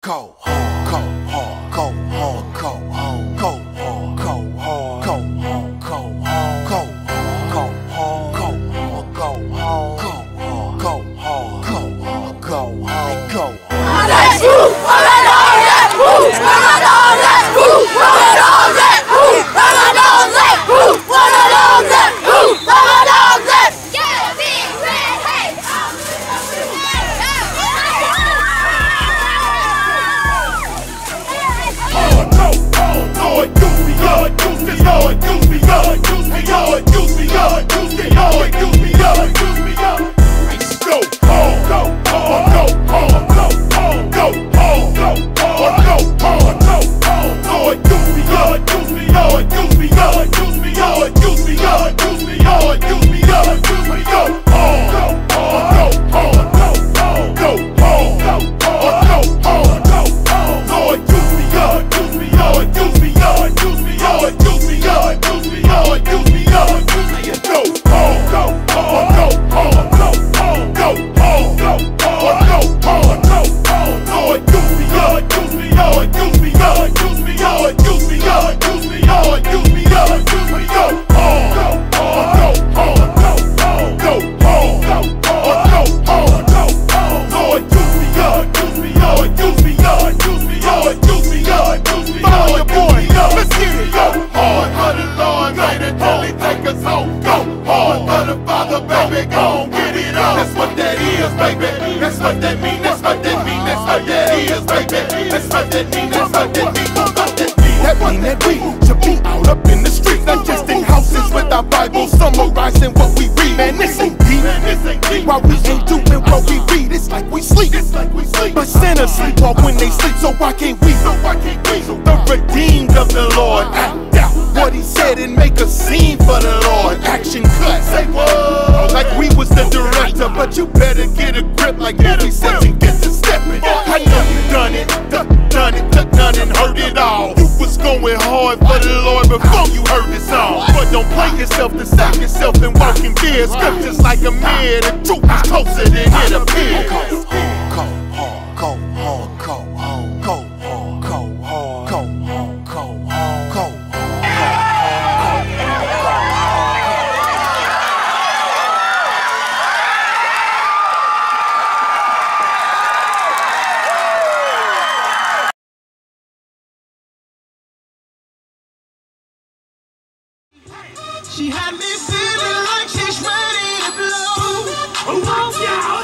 Go hard, go hard, go hard, go hard, go hard, go hard, go hard, go hard, go hard, go hard, go hard, go hard, go hard, go hard, go hard, go hard, on, get it on. That's what that is, baby. That's what that mean. That's what that mean. That's what that is, baby. That's what that mean. That's what that mean. That's what that mean. That mean that we should be out up in the streets, not just in houses with our Bibles summarizing what we read. Man, this ain't deep. Man, this ain't deep. While we ain't doing what we read, it's like we sleep. It's like we sleep. But sinners sleep off when they sleep, so why can't we? So why can't we? The redeemed of the Lord act out what He said and make a scene for the Lord. Action cut. Say what? You better get a grip like movie sets and get to stepping. I know you done it, done, it, done, and heard it all. You was going hard for the Lord before you heard this song. But don't play yourself to save yourself and walk in fear. Scriptures like a mirror, the truth is closer than it appears. She had me feeling like she's ready to blow. Oh, out!